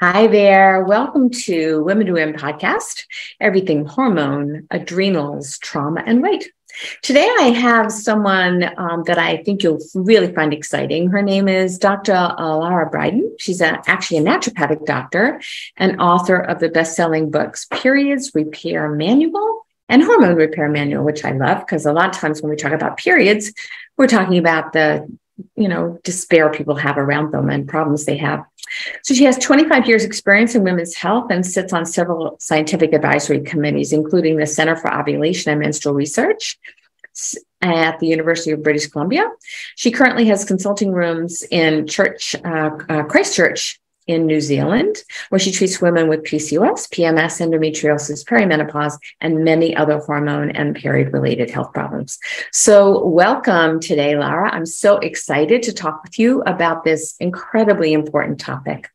Hi there. Welcome to Women to Women podcast, everything hormone, adrenals, trauma, and weight. Today, I have someone um, that I think you'll really find exciting. Her name is Dr. Lara Briden. She's a, actually a naturopathic doctor and author of the best selling books Periods Repair Manual and Hormone Repair Manual, which I love because a lot of times when we talk about periods, we're talking about the you know despair people have around them and problems they have so she has 25 years experience in women's health and sits on several scientific advisory committees including the center for ovulation and menstrual research at the University of British Columbia. She currently has consulting rooms in Church uh, uh, Christchurch in New Zealand, where she treats women with PCOS, PMS, endometriosis, perimenopause, and many other hormone and period related health problems. So, welcome today, Lara. I'm so excited to talk with you about this incredibly important topic.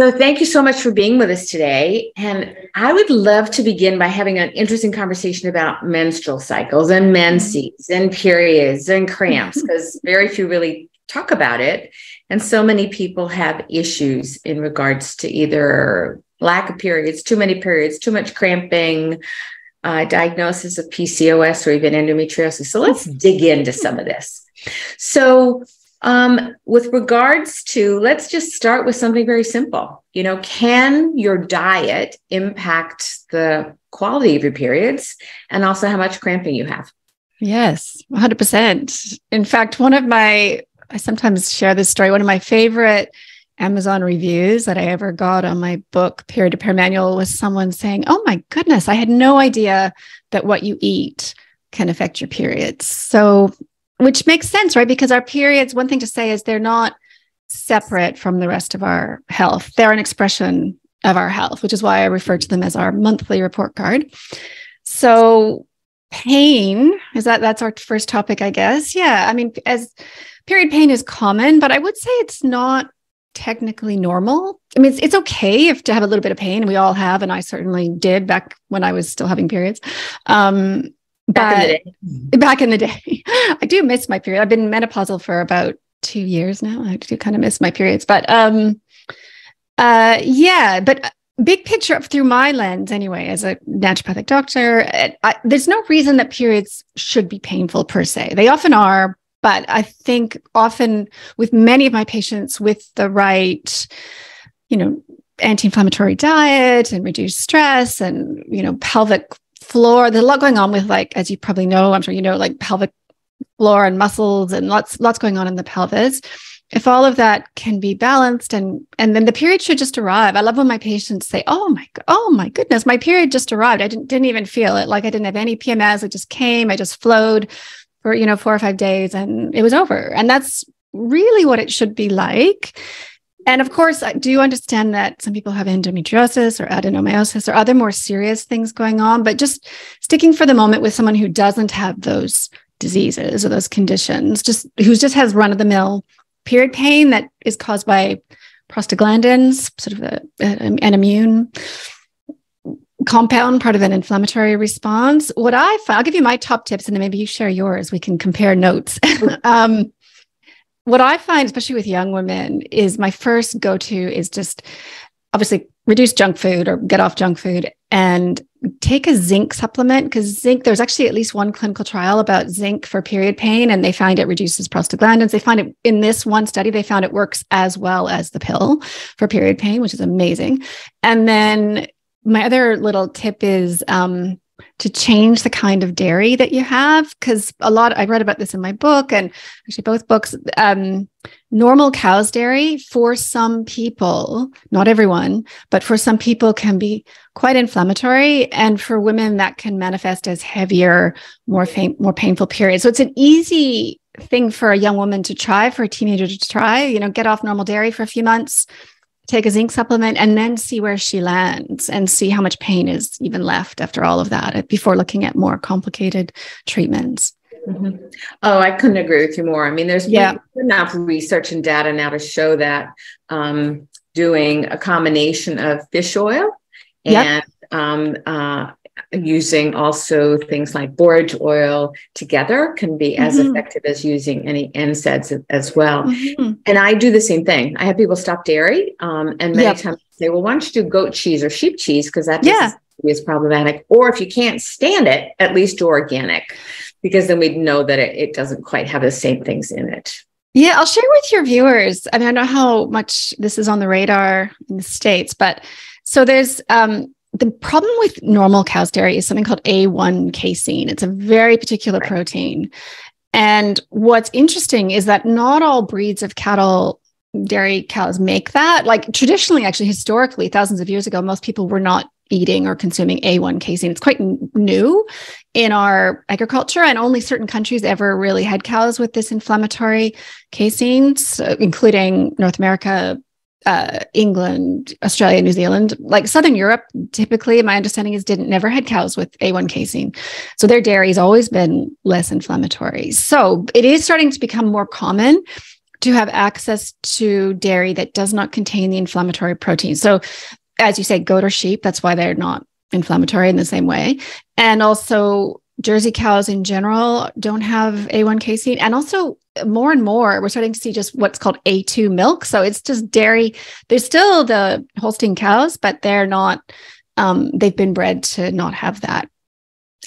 So, thank you so much for being with us today. And I would love to begin by having an interesting conversation about menstrual cycles and menses and periods and cramps, because very few really talk about it. And so many people have issues in regards to either lack of periods, too many periods, too much cramping, uh, diagnosis of PCOS or even endometriosis. So, let's dig into some of this. So, um, with regards to, let's just start with something very simple. You know, can your diet impact the quality of your periods and also how much cramping you have? Yes, 100%. In fact, one of my, I sometimes share this story, one of my favorite Amazon reviews that I ever got on my book, Period Repair Manual, was someone saying, Oh my goodness, I had no idea that what you eat can affect your periods. So which makes sense, right? Because our periods, one thing to say is they're not separate from the rest of our health. They're an expression of our health, which is why I refer to them as our monthly report card. So pain is that that's our first topic, I guess. Yeah. I mean, as period pain is common, but I would say it's not technically normal. I mean, it's, it's okay if to have a little bit of pain. We all have, and I certainly did back when I was still having periods. Um, back in the day. Back in the day. I do miss my period. I've been menopausal for about two years now. I do kind of miss my periods. But um uh yeah, but big picture through my lens anyway, as a naturopathic doctor, I, there's no reason that periods should be painful per se. They often are, but I think often with many of my patients with the right, you know, anti-inflammatory diet and reduced stress and you know pelvic floor. There's a lot going on with like, as you probably know, I'm sure you know, like pelvic floor and muscles and lots, lots going on in the pelvis. If all of that can be balanced and and then the period should just arrive. I love when my patients say, "Oh my oh my goodness, my period just arrived. I didn't didn't even feel it. Like I didn't have any PMS. It just came. I just flowed for, you know, 4 or 5 days and it was over." And that's really what it should be like. And of course, I do understand that some people have endometriosis or adenomyosis or other more serious things going on, but just sticking for the moment with someone who doesn't have those diseases or those conditions, just who just has run of the mill period pain that is caused by prostaglandins, sort of a, an immune compound, part of an inflammatory response. What I found, I'll give you my top tips and then maybe you share yours. We can compare notes. um, what I find, especially with young women, is my first go to is just obviously reduce junk food or get off junk food and take a zinc supplement because zinc there's actually at least one clinical trial about zinc for period pain and they find it reduces prostaglandins. They find it in this one study they found it works as well as the pill for period pain which is amazing. And then my other little tip is um, to change the kind of dairy that you have because a lot i read about this in my book and actually both books um, normal cow's dairy for some people not everyone but for some people can be quite inflammatory and for women that can manifest as heavier more faint more painful periods. So it's an easy thing for a young woman to try for a teenager to try you know get off normal dairy for a few months take a zinc supplement and then see where she lands and see how much pain is even left after all of that before looking at more complicated treatments. Mm-hmm. Oh, I couldn't agree with you more. I mean, there's yeah. enough research and data now to show that um, doing a combination of fish oil and yep. um, uh, using also things like borage oil together can be as mm-hmm. effective as using any NSAIDs as well. Mm-hmm. And I do the same thing. I have people stop dairy, um, and many yep. times say, "Well, why don't you do goat cheese or sheep cheese because that yeah. is problematic." Or if you can't stand it, at least do organic, because then we'd know that it, it doesn't quite have the same things in it. Yeah, I'll share with your viewers. I mean, I know how much this is on the radar in the states, but so there's um, the problem with normal cow's dairy is something called A1 casein. It's a very particular right. protein. And what's interesting is that not all breeds of cattle, dairy cows make that. Like traditionally, actually, historically, thousands of years ago, most people were not eating or consuming A1 casein. It's quite n- new in our agriculture, and only certain countries ever really had cows with this inflammatory casein, so including North America, uh, England, Australia, New Zealand, like Southern Europe, typically, my understanding is didn't never had cows with A1 casein. So their dairy has always been less inflammatory. So it is starting to become more common to have access to dairy that does not contain the inflammatory protein. So as you say, goat or sheep, that's why they're not inflammatory in the same way. And also Jersey cows in general don't have A1 casein. And also more and more, we're starting to see just what's called A2 milk. So it's just dairy. There's still the Holstein cows, but they're not, um, they've been bred to not have that,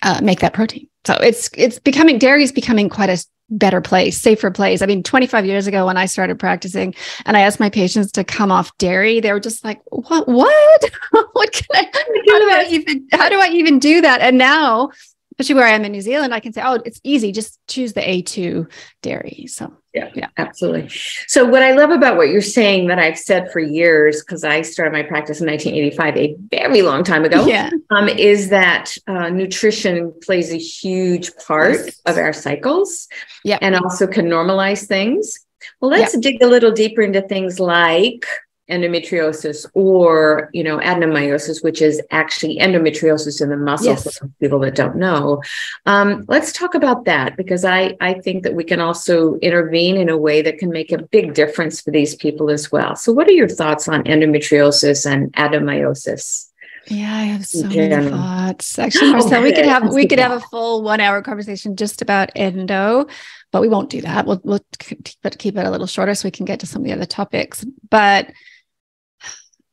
uh, make that protein. So it's, it's becoming, dairy is becoming quite a better place, safer place. I mean, 25 years ago when I started practicing and I asked my patients to come off dairy, they were just like, what, what, what can I, how do I even, how do I even do that? And now especially where I am in New Zealand, I can say, oh, it's easy. Just choose the A2 dairy. So, yeah, yeah, absolutely. So, what I love about what you're saying that I've said for years, because I started my practice in 1985, a very long time ago, yeah. um, is that uh, nutrition plays a huge part yes. of our cycles yeah. and also can normalize things. Well, let's dig a little deeper into things like endometriosis or you know adenomyosis which is actually endometriosis in the muscles yes. for people that don't know um, let's talk about that because i i think that we can also intervene in a way that can make a big difference for these people as well so what are your thoughts on endometriosis and adenomyosis yeah, I have so many thoughts. Actually, Marcelle, we could have we could have a full one hour conversation just about endo, but we won't do that. We'll we'll keep it, keep it a little shorter so we can get to some of the other topics. But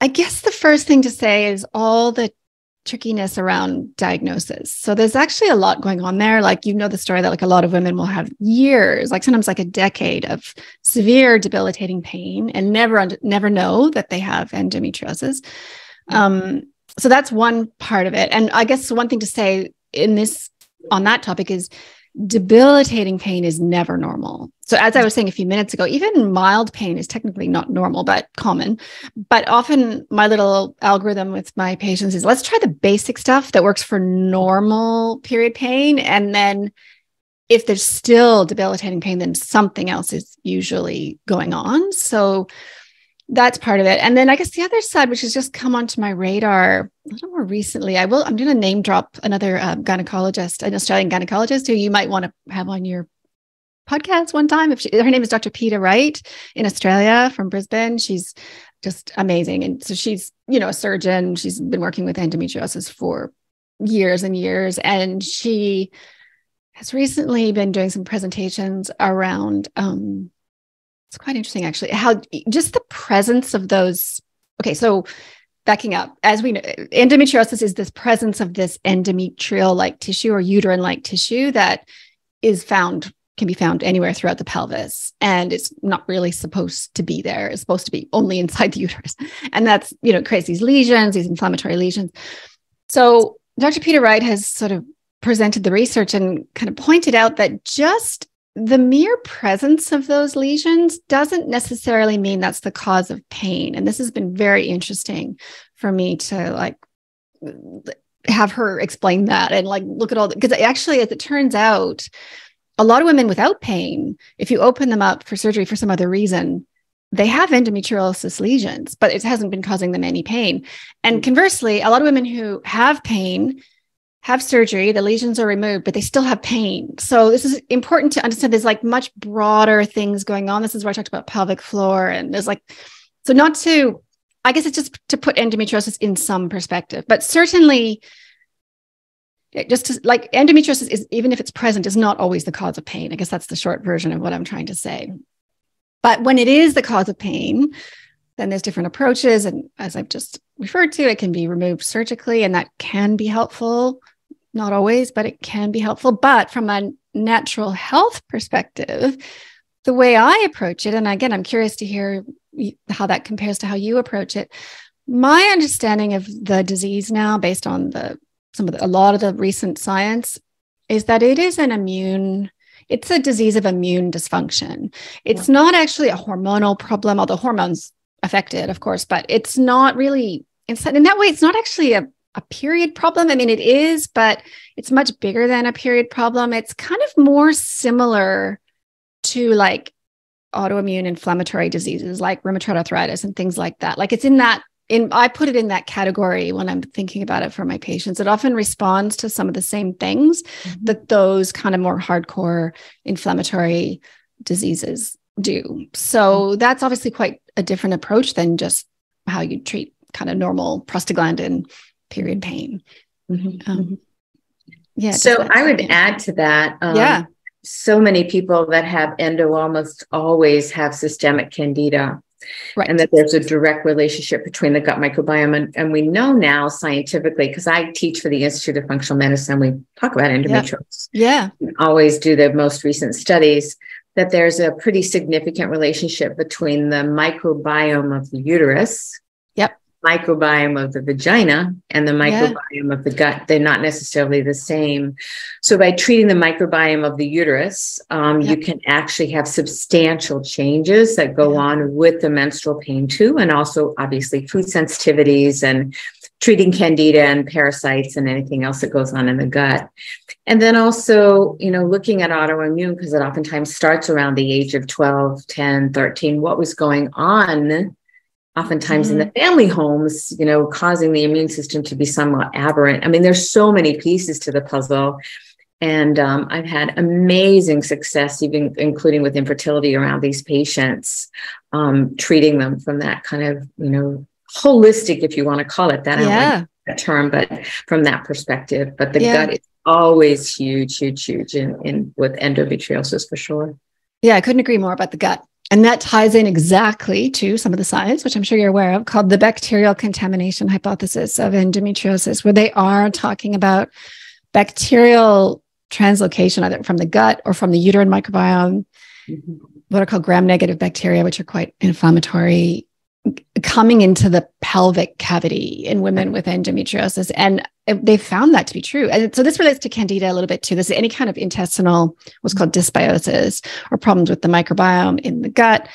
I guess the first thing to say is all the trickiness around diagnosis. So there's actually a lot going on there. Like you know the story that like a lot of women will have years, like sometimes like a decade of severe debilitating pain and never never know that they have endometriosis. Um, so that's one part of it. And I guess one thing to say in this on that topic is debilitating pain is never normal. So, as I was saying a few minutes ago, even mild pain is technically not normal, but common. But often, my little algorithm with my patients is let's try the basic stuff that works for normal period pain. And then, if there's still debilitating pain, then something else is usually going on. So, that's part of it. And then I guess the other side, which has just come onto my radar a little more recently, I will, I'm going to name drop another um, gynecologist, an Australian gynecologist who you might want to have on your podcast one time. If she, her name is Dr. Peta Wright in Australia from Brisbane. She's just amazing. And so she's, you know, a surgeon. She's been working with endometriosis for years and years. And she has recently been doing some presentations around um, it's quite interesting, actually, how just the presence of those. Okay, so backing up, as we know, endometriosis is this presence of this endometrial like tissue or uterine like tissue that is found can be found anywhere throughout the pelvis and it's not really supposed to be there it's supposed to be only inside the uterus and that's you know creates these lesions these inflammatory lesions so dr peta wright has sort of presented the research and kind of pointed out that just the mere presence of those lesions doesn't necessarily mean that's the cause of pain. And this has been very interesting for me to like have her explain that and like look at all the because actually, as it turns out, a lot of women without pain, if you open them up for surgery for some other reason, they have endometriosis lesions, but it hasn't been causing them any pain. And mm. conversely, a lot of women who have pain have surgery, the lesions are removed, but they still have pain. So this is important to understand. There's like much broader things going on. This is where I talked about pelvic floor, and there's like, so not to, I guess it's just to put endometriosis in some perspective, but certainly just to, like endometriosis is even if it's present is not always the cause of pain i guess that's the short version of what i'm trying to say but when it is the cause of pain then there's different approaches and as i've just referred to it can be removed surgically and that can be helpful not always but it can be helpful. But from a natural health perspective the way i approach it and again i'm curious to hear how that compares to how you approach it. My understanding of the disease now based on the some of the, a lot of the recent science is that it is an immune it's a disease of immune dysfunction. It's yeah. not actually a hormonal problem although hormones affect it of course but it's not really in that way it's not actually a, a period problem i mean it is but it's much bigger than a period problem it's kind of more similar to like autoimmune inflammatory diseases like rheumatoid arthritis and things like that like it's in that in I put it in that category when I'm thinking about it for my patients. It often responds to some of the same things mm-hmm. that those kind of more hardcore inflammatory diseases do. So mm-hmm. that's obviously quite a different approach than just how you treat kind of normal prostaglandin period pain. Mm-hmm. Um, mm-hmm. yeah. So I would add to that. Um, yeah. So many people that have endo almost always have systemic candida. Right. And that there's a direct relationship between the gut microbiome. And, and we know now scientifically, because I teach for the Institute of Functional Medicine, we talk about endometriosis. Yeah. yeah. Always do the most recent studies that there's a pretty significant relationship between the microbiome of the uterus microbiome of the vagina and the microbiome yeah. of the gut they're not necessarily the same so by treating the microbiome of the uterus um, yeah. you can actually have substantial changes that go yeah. on with the menstrual pain too and also obviously food sensitivities and treating candida and parasites and anything else that goes on in the gut and then also you know looking at autoimmune because it oftentimes starts around the age of 12 10 13 what was going on oftentimes mm-hmm. in the mm-hmm. family homes, you know, causing the immune system to be somewhat aberrant. I mean, there's so many pieces to the puzzle. And um, I've had amazing success, even including with infertility around these patients, um, treating them from that kind of, you know, holistic, if you want to call it that. Yeah. that term, but from that perspective. But the yeah. gut is always huge, huge, huge in, in with endometriosis for sure. Yeah, I couldn't agree more about the gut. And that ties in exactly to some of the science, which I'm sure you're aware of, called the bacterial contamination hypothesis of endometriosis, where they are talking about bacterial translocation, either from the gut or from the uterine microbiome, mm-hmm. what are called gram negative bacteria, which are quite inflammatory coming into the pelvic cavity in women with endometriosis. And they found that to be true. And so this relates to candida a little bit too. This is any kind of intestinal, what's called dysbiosis or problems with the microbiome in the gut,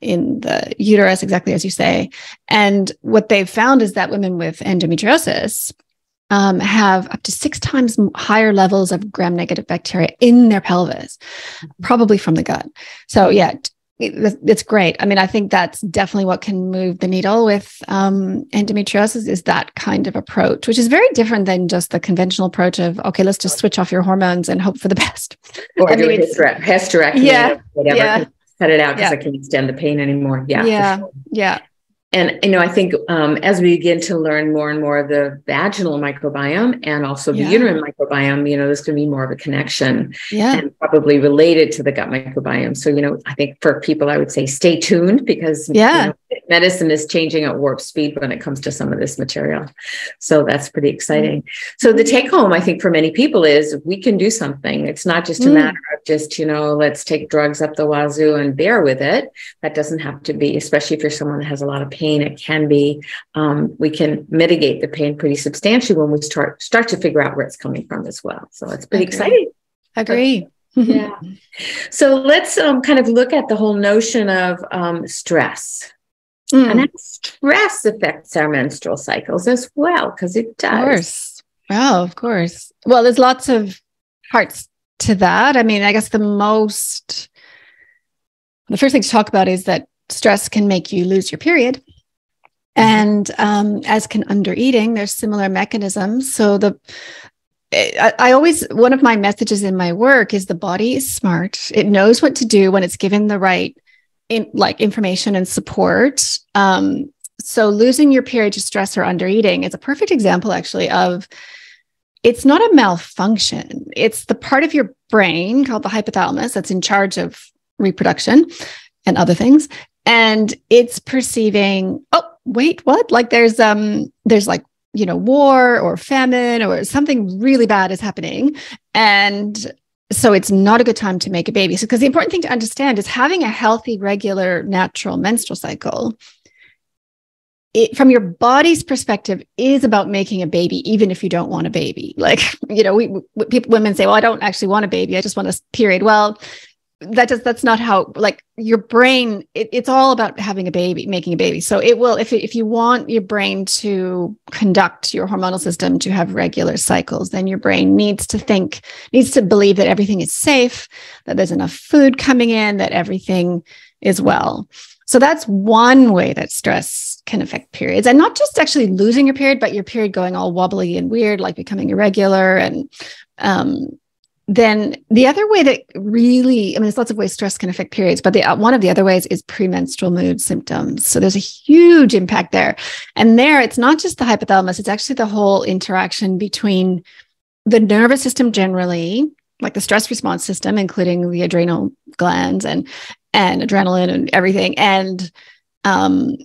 in the uterus, exactly as you say. And what they've found is that women with endometriosis um, have up to six times higher levels of gram negative bacteria in their pelvis, probably from the gut. So, yeah, it's great. I mean, I think that's definitely what can move the needle with um, endometriosis is that kind of approach, which is very different than just the conventional approach of okay, let's just switch off your hormones and hope for the best. Or I do mean, a hysterectomy, yeah, whatever. Yeah. Cut it out because yeah. I can't stand the pain anymore. Yeah, yeah, sure. yeah. And you know, I think um, as we begin to learn more and more of the vaginal microbiome and also the yeah. uterine microbiome, you know, there's going to be more of a connection, yeah, and probably related to the gut microbiome. So, you know, I think for people, I would say stay tuned because yeah, you know, medicine is changing at warp speed when it comes to some of this material. So that's pretty exciting. Mm-hmm. So the take home, I think, for many people is we can do something. It's not just a mm. matter of just you know, let's take drugs up the wazoo and bear with it. That doesn't have to be, especially if you're someone that has a lot of pain pain, it can be um, we can mitigate the pain pretty substantially when we start start to figure out where it's coming from as well. So it's pretty Agree. exciting. Agree. yeah. So let's um, kind of look at the whole notion of um, stress. Mm. And stress affects our menstrual cycles as well, because it does. Of course. Of course. Well, there's lots of parts to that. I mean, I guess the most, the first thing to talk about is that stress can make you lose your period. And um, as can under eating, there's similar mechanisms. So the I, I, always one of my messages in my work is the body is smart. It knows what to do when it's given the right in like information and support. Um, so losing your period to stress or under eating is a perfect example actually of it's not a malfunction. It's the part of your brain called the hypothalamus that's in charge of reproduction and other things. And it's perceiving, oh, wait, what? Like there's um there's like, you know, war or famine or something really bad is happening. And so it's not a good time to make a baby. So because the important thing to understand is having a healthy, regular, natural menstrual cycle it, from your body's perspective is about making a baby even if you don't want a baby like you know we, we people women say well i don't actually want a baby i just want a period well that does that's not how like your brain it, it's all about having a baby making a baby so it will if if you want your brain to conduct your hormonal system to have regular cycles then your brain needs to think needs to believe that everything is safe that there's enough food coming in that everything is well so that's one way that stress can affect periods and not just actually losing your period, but your period going all wobbly and weird, like becoming irregular. And um, then the other way that really, I mean, there's lots of ways stress can affect periods, but the, uh, one of the other ways is premenstrual mood symptoms. So there's a huge impact there. And there, it's not just the hypothalamus, it's actually the whole interaction between the nervous system generally, like the stress response system, including the adrenal glands and and adrenaline and everything, and um,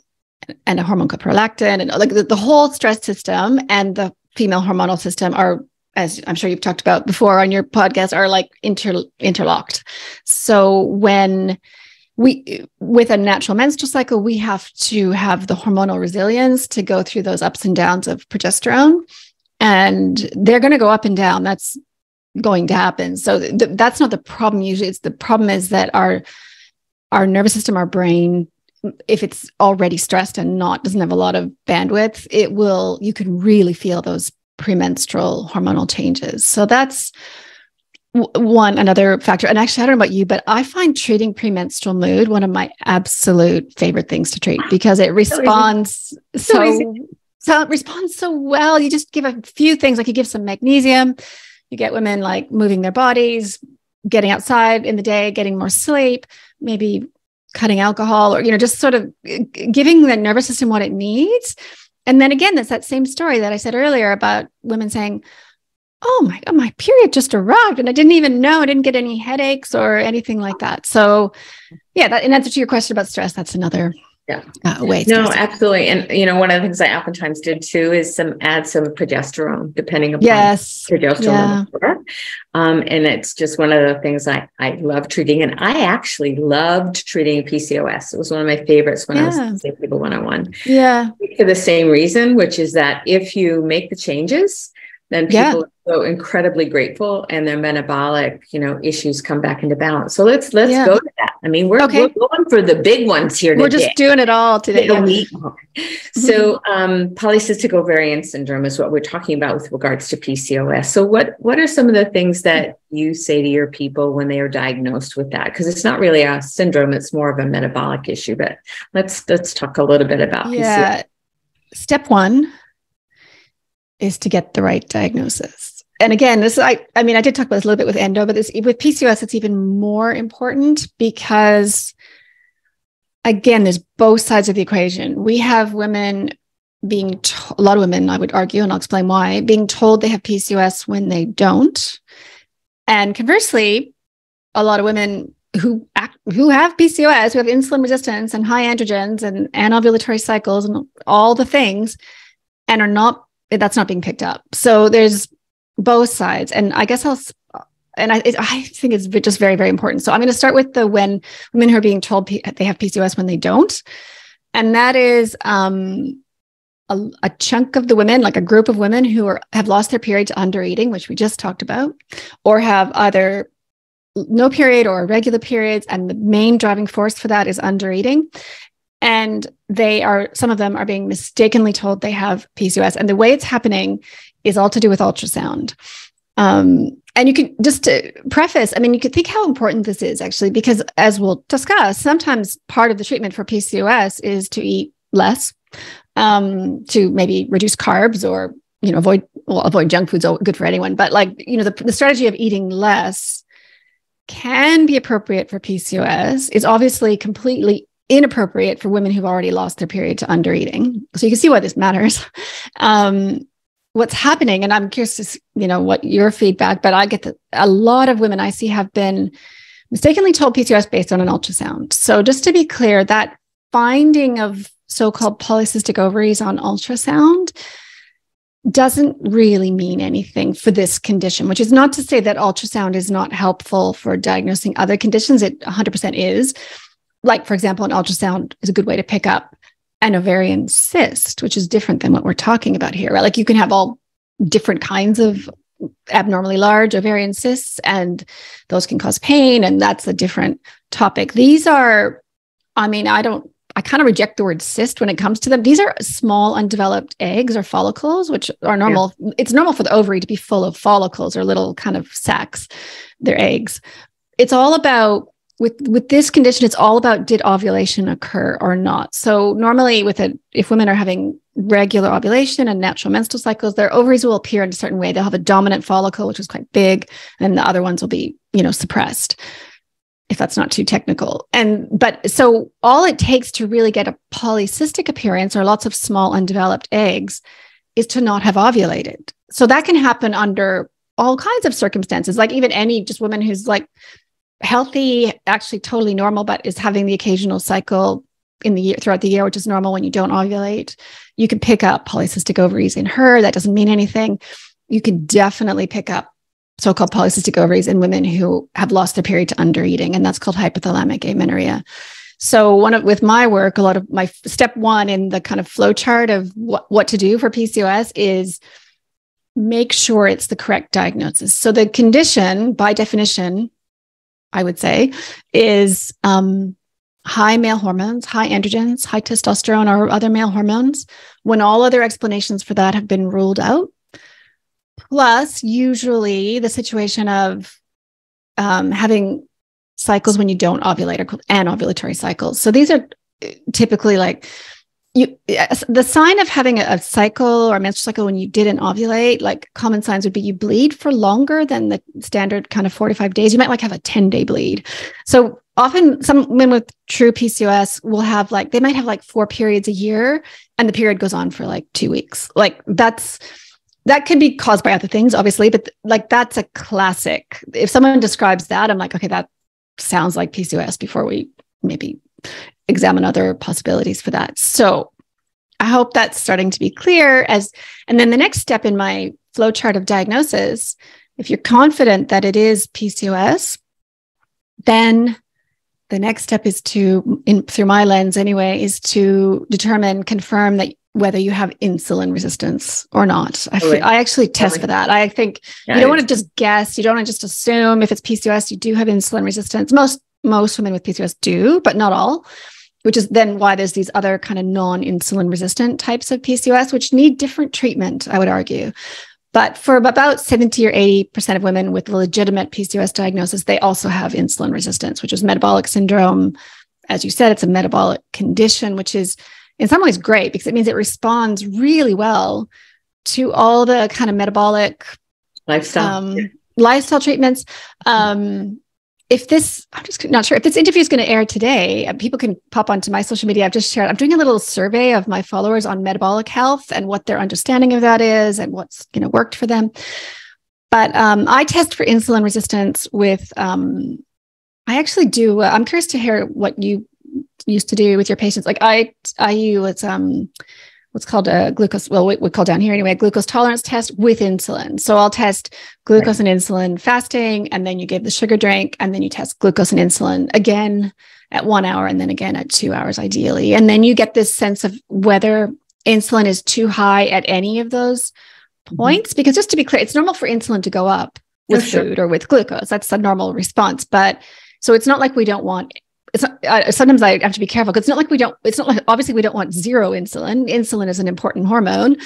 and a hormone called prolactin, and like the, the whole stress system and the female hormonal system are as I'm sure you've talked about before on your podcast, are like inter- interlocked. So when we, with a natural menstrual cycle, we have to have the hormonal resilience to go through those ups and downs of progesterone, and they're going to go up and down. That's going to happen. So th- that's not the problem. Usually, it's the problem is that our our nervous system, our brain, if it's already stressed and not doesn't have a lot of bandwidth, it will you can really feel those premenstrual hormonal changes. So that's one another factor. And actually, I don't know about you, but I find treating premenstrual mood one of my absolute favorite things to treat because it responds so so, so it responds so well. You just give a few things, like you give some magnesium, you get women like moving their bodies, getting outside in the day, getting more sleep, maybe cutting alcohol or you know just sort of uh, giving the nervous system what it needs and then again that's that same story that i said earlier about women saying oh my god my period just arrived and i didn't even know i didn't get any headaches or anything like that. So yeah that in answer to your question about stress that's another yeah. Uh, way no absolutely. And you know one of the things i oftentimes did too is some add some progesterone depending upon yes. progesterone yeah. um, and it's just one of the things i i love treating. And i actually loved treating pcos it was one of my favorites when yeah. i was in people 101 yeah. For the same reason which is that if you make the changes then people yeah. are so incredibly grateful and their metabolic you know issues come back into balance. So let's let's yeah. go to that i mean we're, okay. we're going for the big ones here Today. we're just doing it all today yeah. so um, polycystic ovarian syndrome is what we're talking about with regards to pcos so what what are some of the things that you say to your people when they are diagnosed with that because it's not really a syndrome it's more of a metabolic issue but let's let's talk a little bit about yeah PCOS. step one is to get the right diagnosis. And again, this I I mean I did talk about this a little bit with endo, but this with PCOS it's even more important because again, there's both sides of the equation. We have women being a lot of women, I would argue, and I'll explain why, being told they have PCOS when they don't. And conversely, a lot of women who act, who have PCOS, who have insulin resistance and high androgens and anovulatory cycles and all the things, and are not that's not being picked up. So there's both sides. And I guess I'll, and I, it, I think it's just very, very important. So I'm going to start with the when women who are being told P- they have PCOS when they don't. And that is um, a, a, chunk of the women, like a group of women who are, have lost their period to under eating, which we just talked about, or have either no period or irregular periods. And the main driving force for that is under eating and they are some of them are being mistakenly told they have PCOS. And the way it's happening is all to do with ultrasound. Um, and you can just to preface, I mean, you could think how important this is actually, because as we'll discuss, sometimes part of the treatment for PCOS is to eat less, um, to maybe reduce carbs or you know avoid well, avoid junk foods. Good for anyone, but like you know the, the strategy of eating less can be appropriate for PCOS. It's obviously completely inappropriate for women who've already lost their period to under eating. So you can see why this matters. Um, what's happening and i'm curious to you know what your feedback but i get that a lot of women i see have been mistakenly told pcos based on an ultrasound so just to be clear that finding of so-called polycystic ovaries on ultrasound doesn't really mean anything for this condition, which is not to say that ultrasound is not helpful for diagnosing other conditions. It 100% is. Like, for example, an ultrasound is a good way to pick up an ovarian cyst, which is different than what we're talking about here, right? Like, you can have all different kinds of abnormally large ovarian cysts, and those can cause pain, and that's a different topic. These are, I mean, I don't I kind of reject the word cyst when it comes to them. These are small undeveloped eggs or follicles, which are normal. Yeah. It's normal for the ovary to be full of follicles or little kind of sacs, they're eggs. It's all about with with this condition it's all about did ovulation occur or not. So normally with it if women are having regular ovulation and natural menstrual cycles their ovaries will appear in a certain way. They'll have a dominant follicle which is quite big and the other ones will be, you know, suppressed if that's not too technical. And but so all it takes to really get a polycystic appearance or lots of small undeveloped eggs is to not have ovulated. So that can happen under all kinds of circumstances, like even any just woman who's like healthy, actually totally normal, but is having the occasional cycle in the year throughout the year, which is normal when you don't ovulate. You can pick up polycystic ovaries in her. That doesn't mean anything. You can definitely pick up so-called polycystic ovaries in women who have lost their period to undereating, and that's called hypothalamic amenorrhea. So one of with my work, a lot of my step one in the kind of flow chart of what, what to do for PCOS is make sure it's the correct diagnosis. So the condition, by definition, I would say, is um, high male hormones, high androgens, high testosterone, or other male hormones. When all other explanations for that have been ruled out, plus usually the situation of um, having cycles when you don't ovulate are called anovulatory cycles. So these are uh, typically like you the sign of having a, cycle or a menstrual cycle when you didn't ovulate like common signs would be you bleed for longer than the standard kind of 45 days. You might like have a 10 day bleed. So often some women with true pcos will have like they might have like four periods a year and the period goes on for like two weeks. Like that's that could be caused by other things, obviously, but like that's a classic. If someone describes that, I'm like, okay, that sounds like PCOS before we maybe examine other possibilities for that. So I hope that's starting to be clear as and then the next step in my flowchart of diagnosis, if you're confident that it is PCOS, then the next step is to in through my lens anyway is to determine confirm that whether you have insulin resistance or not. I, oh, feel, I actually test for that. I think yeah, you don't want to just guess. You don't want to just assume if it's PCOS, you do have insulin resistance. Most most women with PCOS do, but not all. Which is then why there's these other kind of non-insulin resistant types of PCOS, which need different treatment. I would argue. But for about 70 or 80% of women with legitimate PCOS diagnosis, they also have insulin resistance, which is metabolic syndrome. As you said, it's a metabolic condition, which is in some ways great because it means it responds really well to all the kind of metabolic lifestyle um, lifestyle treatments. Um, if this, I'm just not sure if this interview is going to air today, uh, people can pop onto my social media. I've just shared, I'm doing a little survey of my followers on metabolic health and what their understanding of that is and what's, you know, worked for them. But um, I test for insulin resistance with, um, I actually do. Uh, I'm curious to hear what you used to do with your patients. Like I, I use um, what's called a glucose. Well, we, we call down here anyway, glucose tolerance test with insulin. So I'll test glucose right. and insulin fasting, and then you give the sugar drink, and then you test glucose and insulin again at one hour, and then again at two hours, ideally. And then you get this sense of whether insulin is too high at any of those mm-hmm. points. Because just to be clear, it's normal for insulin to go up with yeah, food sure. or with glucose. That's a normal response, but so it's not like we don't want it's not, uh, sometimes I have to be careful because it's not like we don't, it's not like obviously we don't want zero insulin. Insulin is an important hormone.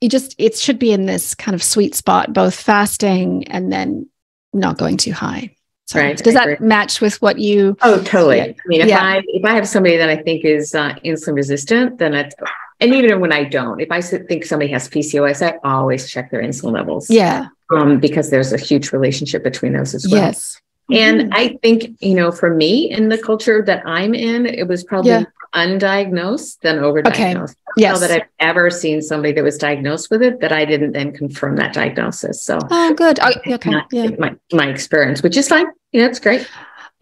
You just, it should be in this kind of sweet spot, both fasting and then not going too high. So right. Does that match with what you? Oh, totally. Yeah. I mean, if yeah. I if I have somebody that I think is uh, insulin resistant, then it's and even when I don't, if I think somebody has PCOS, I always check their insulin levels. Yeah. Um, because there's a huge relationship between those as well. Yes. And mm-hmm. I think, you know, for me in the culture that I'm in, it was probably yeah. undiagnosed than overdiagnosed. Okay. Yes. that I've ever seen somebody that was diagnosed with it that I didn't then confirm that diagnosis. So, oh, good. Oh, okay. Yeah. My, my experience, which is fine. Yeah, it's great.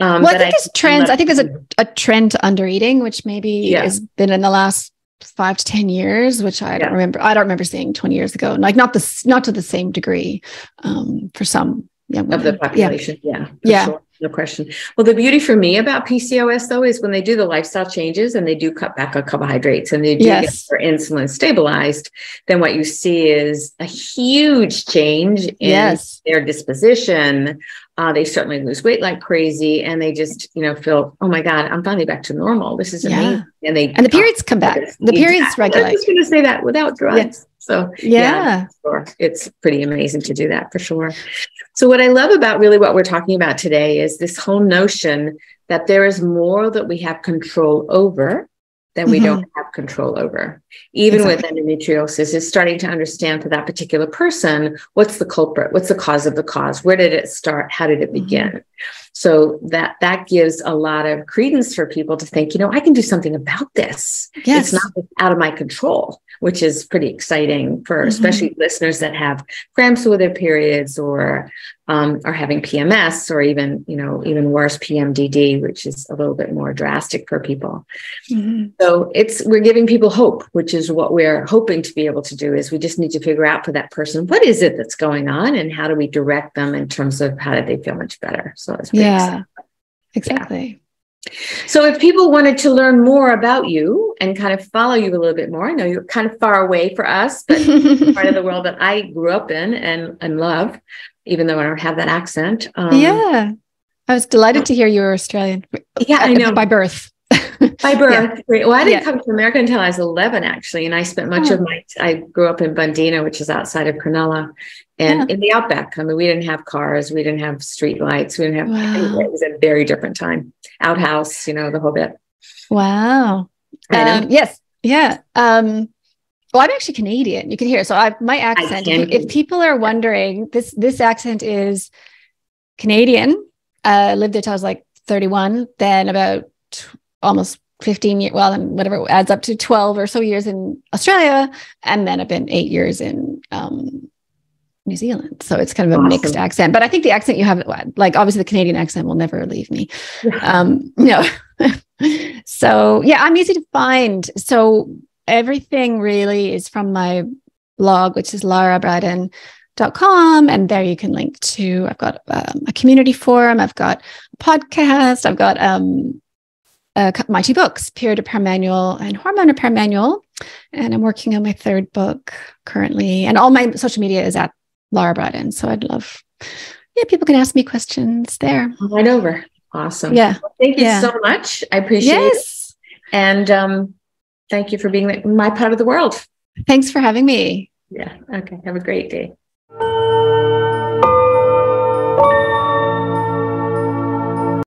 Um, well, I think there's trends. I think there's a, a trend to under eating, which maybe yeah. has been in the last five to 10 years, which I yeah. don't remember. I don't remember seeing 20 years ago. Like not this, not to the same degree um, for some young women. Of the population. Yeah. Yeah. yeah. Sure. No question. Well, the beauty for me about PCOS though is when they do the lifestyle changes and they do cut back on carbohydrates and they do yes. get their insulin stabilized, then what you see is a huge change in yes. their disposition. Uh, they certainly lose weight like crazy and they just, you know, feel, oh my God, I'm finally back to normal. This is amazing. Yeah. And they and the periods come back. The periods regulate. I was going to say that without drugs. So yeah, yeah it's pretty amazing to do that for sure. So what I love about really what we're talking about today is this whole notion that there is more that we have control over than we mm-hmm. don't have control over. Even exactly. with endometriosis, is starting to understand for that particular person what's the culprit, what's the cause of the cause, where did it start, how did it mm-hmm. begin. Mm-hmm. So that that gives a lot of credence for people to think, you know, I can do something about this. Yes. It's not out of my control which is pretty exciting for mm-hmm. especially listeners that have cramps with their periods or um, are having PMS or even, you know, even worse, PMDD, which is a little bit more drastic for people. Mm-hmm. So it's we're giving people hope, which is what we're hoping to be able to do. Is we just need to figure out for that person what is it that's going on and how do we direct them in terms of how do they feel much better. So it's yeah, exactly. Yeah. So, if people wanted to learn more about you and kind of follow you a little bit more, I know you're kind of far away for us, but part of the world that I grew up in and, and love, even though I don't have that accent. Um, yeah. I was delighted to hear you were Australian. Yeah, I know. By birth. By birth. Yeah. Well, I didn't yeah. come to America until I was 11, actually. And I spent much oh. of my, I grew up in Bundeena, which is outside of Cronulla and yeah. in the outback. I mean, we didn't have cars, we didn't have street lights, we didn't have, wow. anyway, it was a very different time. Outhouse, you know, the whole bit. Wow. Um, yes. Yeah. Um, well, I'm actually Canadian. You can hear. So I my accent. If, if, people are wondering, this this accent is Canadian. Uh, lived there till I was like 31. Then about almost 15 years, well, and whatever it adds up to 12 or so years in Australia, and then I've been eight years in um, New Zealand. So it's kind of a awesome. mixed accent. But I think the accent you have, like obviously the Canadian accent will never leave me. um, no. so yeah, I'm easy to find. So everything really is from my blog, which is larabriden.com. And there you can link to, I've got um, a community forum, I've got a podcast, I've got um, uh, my two books, Period Repair Manual and Hormone Repair Manual. And I'm working on my third book currently. And all my social media is at Lara Briden. So I'd love, yeah, people can ask me questions there. Right over. Awesome. Yeah. Well, thank you yeah. so much. I appreciate yes. it. And um, thank you for being my part of the world. Thanks for having me. Yeah. Okay. Have a great day.